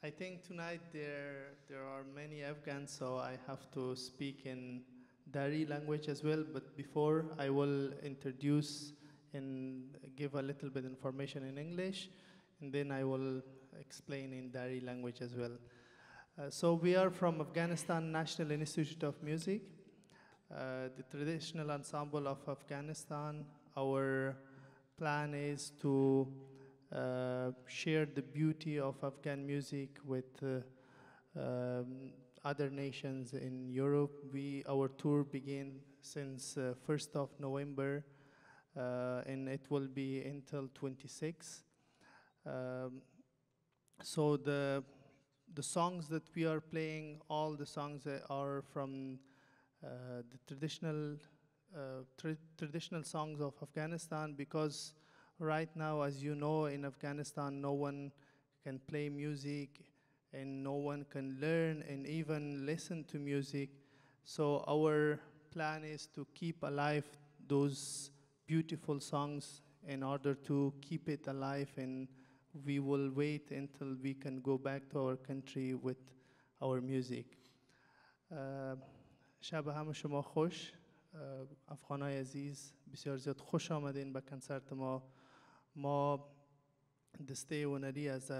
I think tonight there there are many Afghans, so I have to speak in Dari language as well. But before, I will introduce and give a little bit information in English, and then I will explain in Dari language as well. Uh, so we are from Afghanistan National Institute of Music, uh, the traditional ensemble of Afghanistan. Our plan is to uh, share the beauty of Afghan music with uh, um, other nations in Europe. We, our tour began since uh, 1st of November uh, and it will be until 26. Um, so the, the songs that we are playing, all the songs are from uh, the traditional, uh, tra- traditional songs of Afghanistan because right now, as you know, in Afghanistan, no one can play music and no one can learn and even listen to music. So our plan is to keep alive those beautiful songs in order to keep it alive and we will wait until we can go back to our country with our music. Uh, شب همه شما خوش افغانای عزیز بسیار زیاد خوش آمدین به کنسرت ما ما دسته هنری از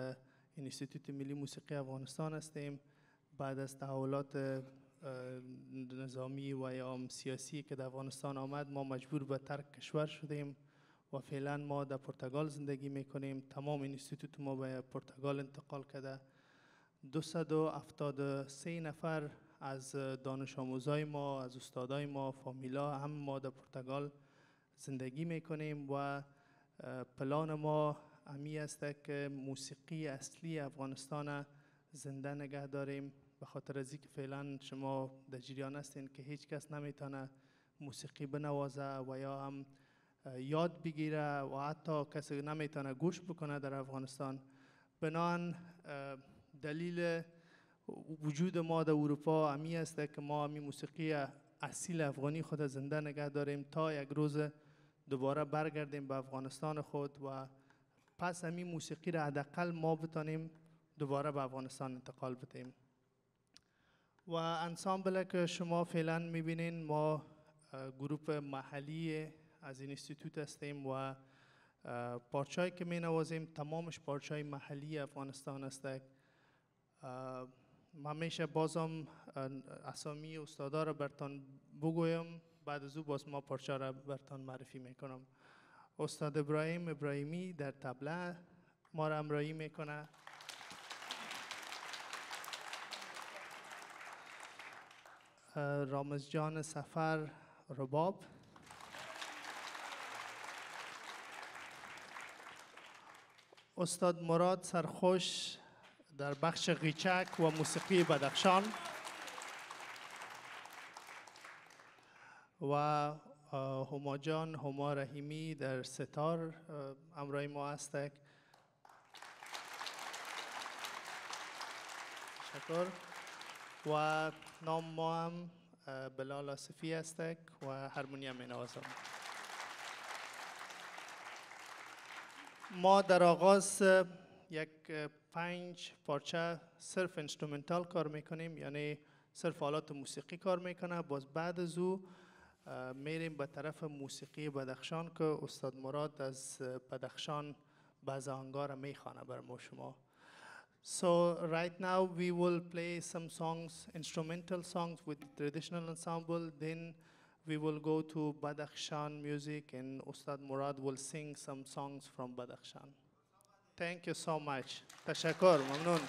انستیتوت ملی موسیقی افغانستان هستیم. بعد از تحولات نظامی و یا سیاسی که در افغانستان آمد ما مجبور به ترک کشور شدیم و فعلا ما در پرتغال زندگی می‌کنیم. تمام انستیتوت ما به پرتغال انتقال کرده. 273 نفر از دانش آموزای ما از استادای ما فامیلا هم ما در پرتغال زندگی می‌کنیم و پلان ما امی است که موسیقی اصلی افغانستان زنده نگه داریم. به خاطر از که فعلا شما در جریان هستین که هیچ کس نمی‌تونه موسیقی بنوازه و یا هم یاد بگیره و حتی کسی نمی‌تونه گوش بکنه در افغانستان. بنان دلیل وجود ما در اروپا امی است که ما امی موسیقی اصیل افغانی خود زنده نگه داریم. تا یک روز دوباره برگردیم به افغانستان خود و پس امی موسیقی را حداقل ما بتانیم دوباره به افغانستان انتقال بدیم و انسامبل که شما فعلا می‌بینین ما گروپ محلی از این انستیتوت هستیم و پارچایی که می نوازیم تمامش پارچای محلی افغانستان است. همیشه بازم اسامی استادا را برتان بگویم. بعد از او باز ما پارچه را برتان معرفی می‌کنم. استاد ابراهیم ابراهیمی در تبله ما را امرایی می‌کنه. رامز جان سفر رباب. استاد مراد سرخوش در بخش غیچک و موسیقی بدخشان. و هما جان هما رحیمی در ستار امرای ما هستک. شکر. و نام ما هم بلال آصفی هستک و هرمونیم می نوازم ما در آغاز یک پنج پارچه صرف instrumental کار می‌کنیم یعنی صرف آلات موسیقی کار می‌کنه. باز بعد از او میریم به طرف موسیقی بدخشان که استاد مراد از بدخشان بعض آنگا را میخوانه بر ما شما So right now we will play some songs, instrumental songs with traditional ensemble. Then we will go to Badakhshan music and Ustad Murad will sing some songs from Badakhshan. Thank you so much. تشکر ممنون.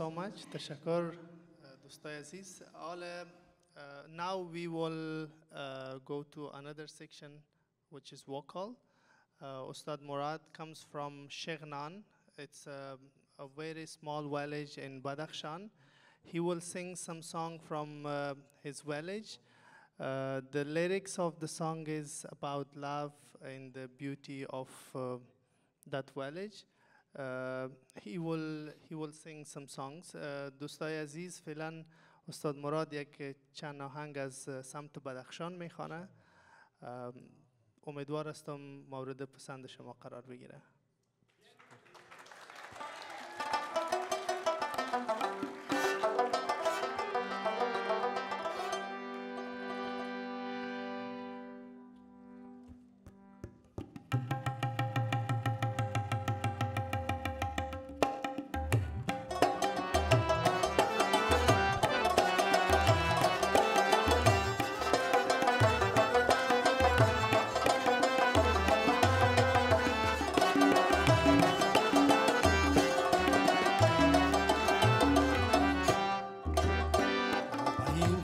so much. Tashakur, uh, Dostoyaziz. All, uh, uh, now we will go to another section, which is vocal. Ustad Murad comes from Shehnan. It's a, a, very small village in Badakhshan. He will sing some song from his village. Uh, the lyrics of the song is about love and the beauty of uh, that village. Uh, he will he will sing some songs. Uh, دوستای عزیز فعلا استاد مراد یک چند آهنگ از سمت بدخشان می‌خوانه. امیدوار هستم مورد پسند شما قرار بگیره.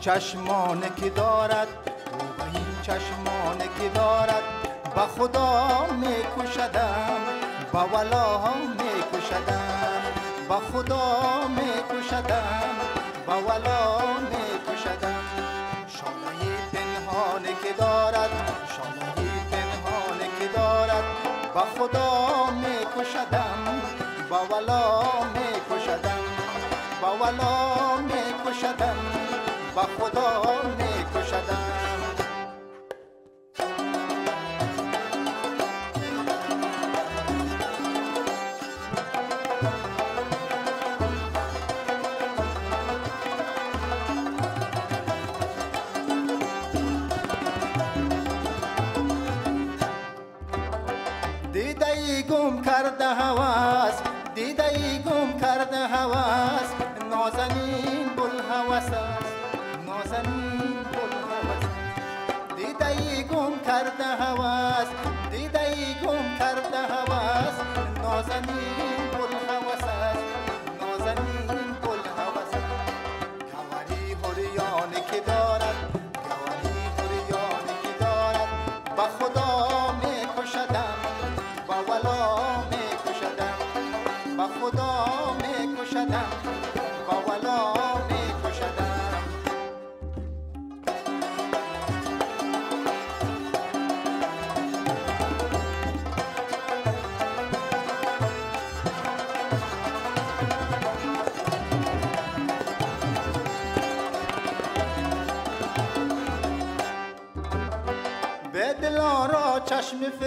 چشمانه که دارد او به این چشمانه که دارد به خدا میکشدم به ولا میکشدم به خدا میکشدم به ولا میکشدم. شانه پنهانه که دارد شانه پنهانه که دارد به خدا میکشدم به ولا میکشدم به ولا میکشدم. با خدا میکشدم دیده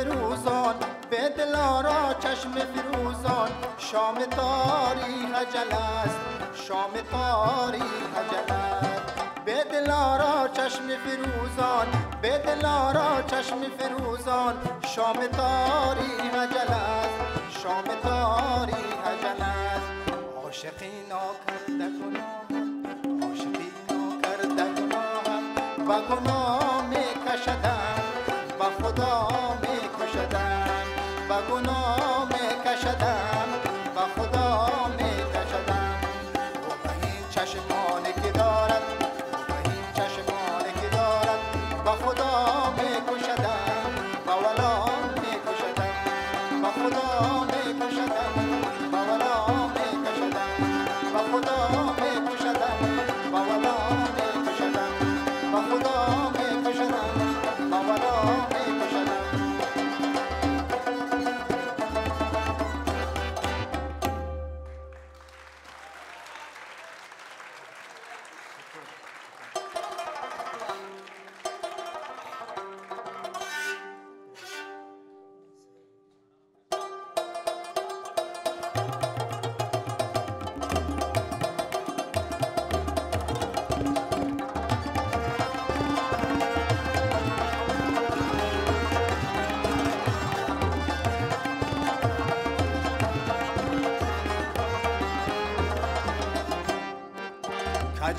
چشم فروزان به دلارا چشم فروزان شام تاری هجل است شام تاری هجل است. به دلارا چشم فروزان به دلارا چشم فروزان شام تاری هجل است شام تاری هجل است. عاشقی ناکرده گناهم عاشقی ناکرده گناهم. و گناه میکشدم با خدا میکشدم با گناه میکشدم با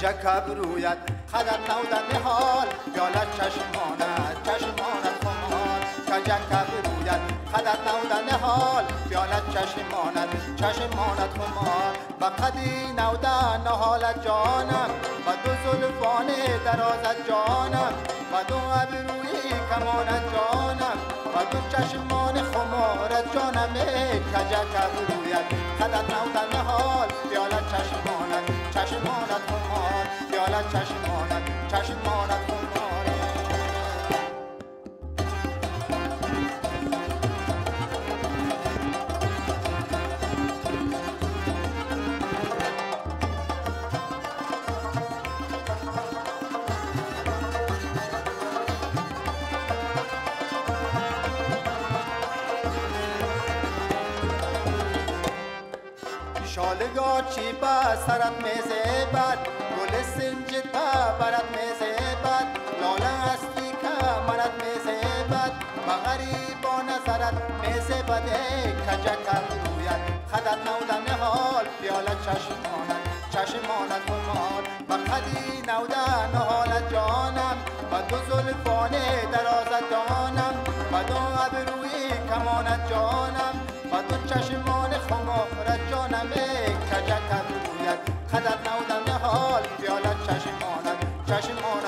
کجا کبرویت خدت نودت حال یالت چشمانت چشمانت خمال کجا کبرویت خدت نودن حال بیالت چشمانت چشمانت خمار. و قدی نودن حالت جانم. و دو زلفان درازت جانم. و دو ابروی کمانت جانم. و دو چشمان خمارت جانم. کجک ابرویت خدت نودن حال بیالت چشمانت چشمانت خمار. بیالت چشمانت چشمانت خمار شالگاه چی با سرت کجک رویت خدت نودن حال بیالت چشمانت چشمانت خمار. و قدی نودن حالت جانم. و دو زلفان درازت جانم و دو ابروی کمانت جانم. و دو چشمان خمارت جانم کجک رویت خدت نودن حال بیالت چشمانت چشمانت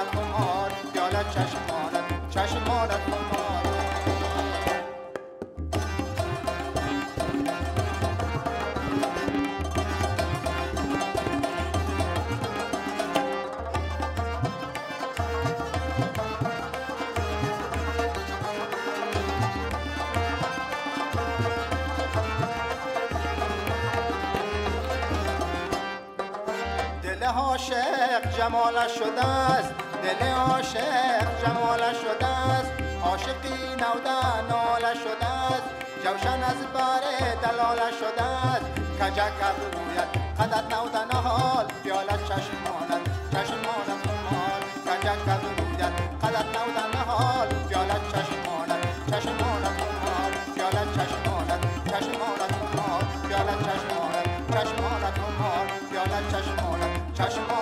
جمالش شده است. دل عاشق جمالش شده است. عاشقی نودن نالش شده است. جوشن از بار دلالش شده است. کجک رویت قدت نودن حال بیالت چشمانت چشمانت خمال کجک رویت قدت نودن حال بیالت چشمانت چشمانت خمال بیالت چشمانت چشمانت خمال بیالت چشمانت چشمانت خمال بیالت چشمانت چشمانت خمال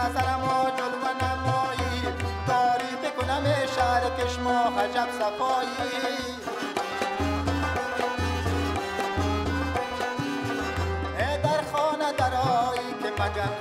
نظرم و جلوه نمایی داری بکنم شهر کشما عجب صفایی. ای در خانه درایی که مگم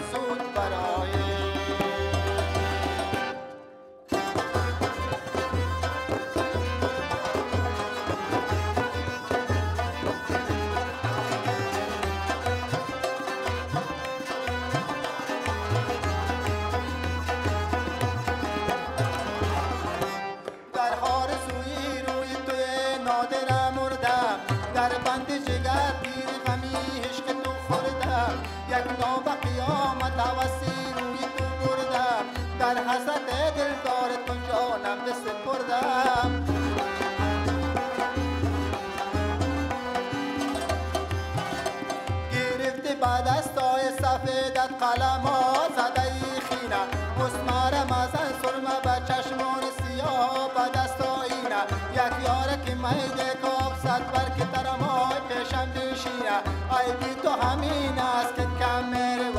گرفته بعد از تای سفیدت قلم ها زده خینه مسمار مزن سرمه به چشمان سیاه به دست آینه یک یاره که میده کاب صد بر که درم های پیشم بشینه ای بی تو همین است که کم میره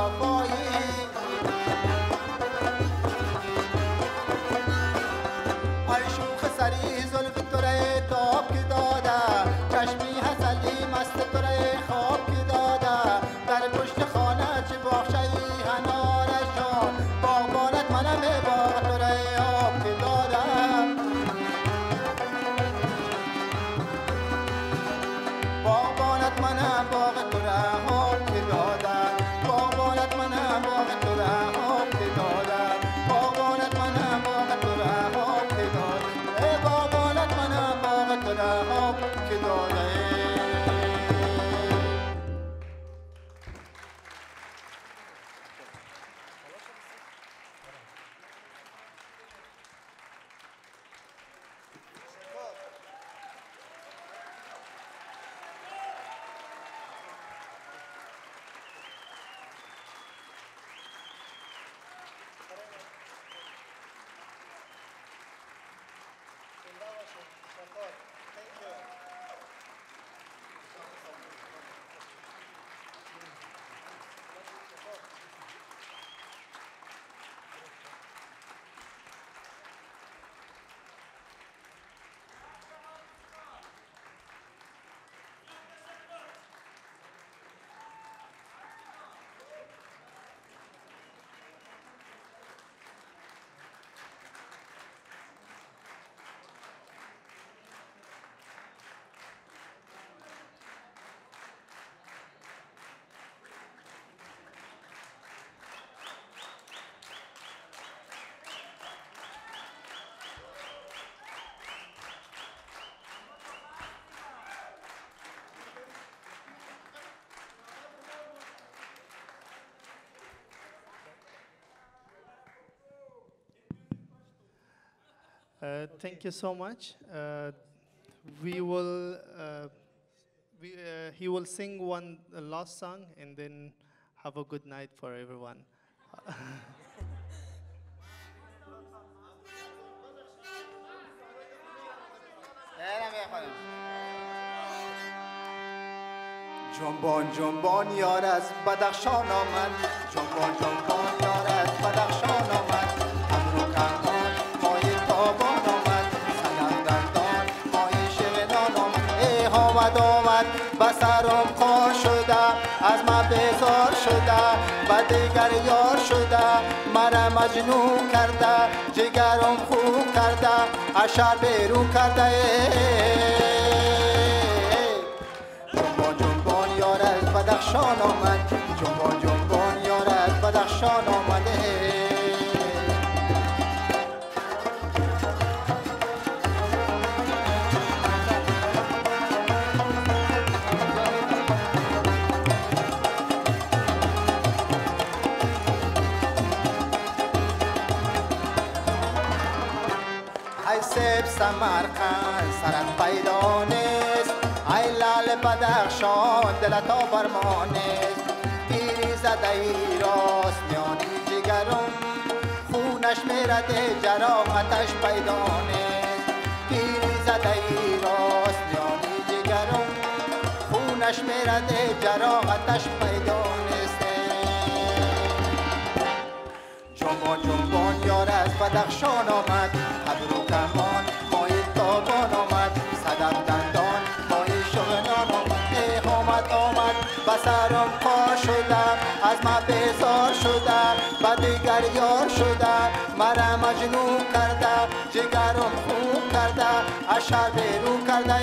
Uh, thank you so much. Uh, we will, uh, we, uh, he will sing one uh, last song and then have a good night for everyone. جنبان جنبان یار از بدخشان آمد جنبان جنبان مجنون کرده جگرم خوب کرده اشر بیرون کرده. جنبان جنبان یار از بدخشان آمد. جنبان جنبان یار از بدخشان آمده. سمرقند سرت پیدا نیست ای لال بدخشان دلت آبرمان نیست پیری زده ای راست میانی جگرم خونش میرده جراحتش پیدا نیست پیری زده ای راست میانی جگرم خونش میرده جراحتش پیدا نیست جنبان جنبان یار از بدخشان آمد ابرو کمان بسرم پا شدم از من بیزار شدم و دیگر یار شدم. مرا مجنون کرده جگرم خوب کرده اشر بیرون کرده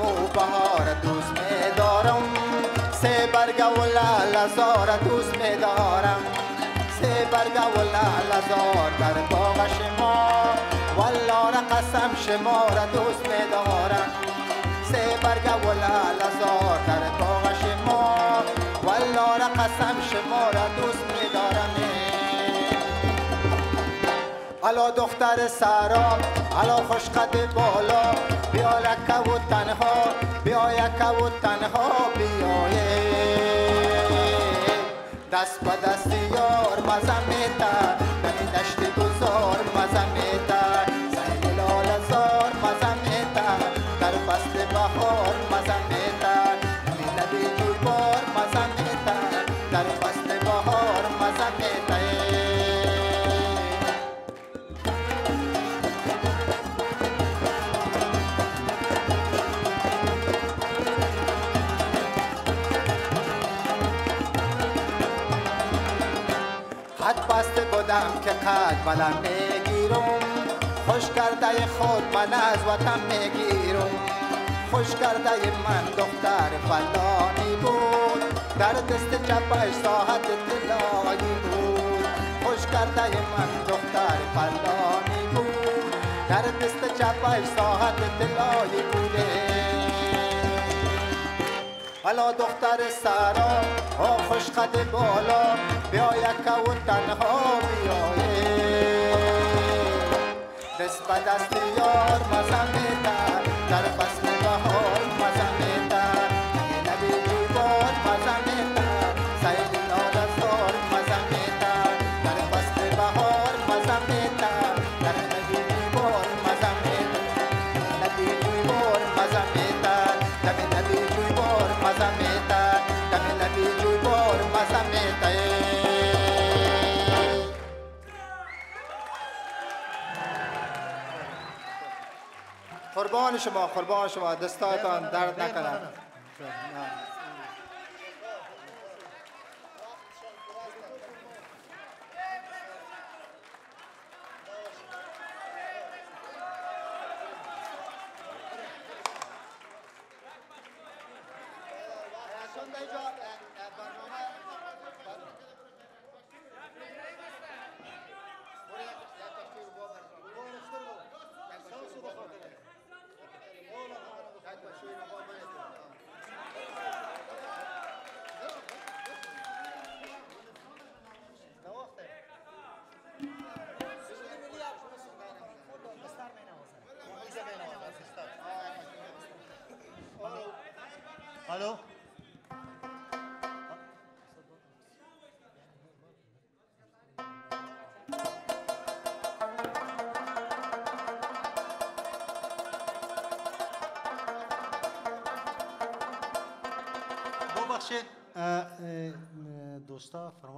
و بهار دوست می دارم. سه برگ و لالزار دوست می دارم. سه برگ و لالزار در باغ شما والله قسم شما را دوست می دارم. سه برگ و لالزار در باغ شما والله قسم شما را دوست می دارم. الا دختر سرا الا خوش قد بالا. بیا لکه و تنها بیا یکه و تنها بیای دست به دست یار مزم قد بلم می‌گیرم خوش کرده خود من از وطن می‌گیرم خوش کرده من دختر فلانی بود. در دست چپش ساحت طلایی بود. خوش کرده من دختر فلانی بود. در دست چپش ساحت طلایی بوده حالا دختر سرا خوش قد بالا. بیا یک و تنها بیایه دست به دست یار میتر در فصل شما قربان شما دستایتان درد نکنند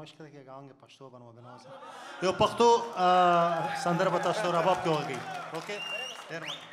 مشکل کې غاونګ پښتو باندې بنوځه یو پښتو سندره به تاسو رباب کې وږي اوکې ډیر مننه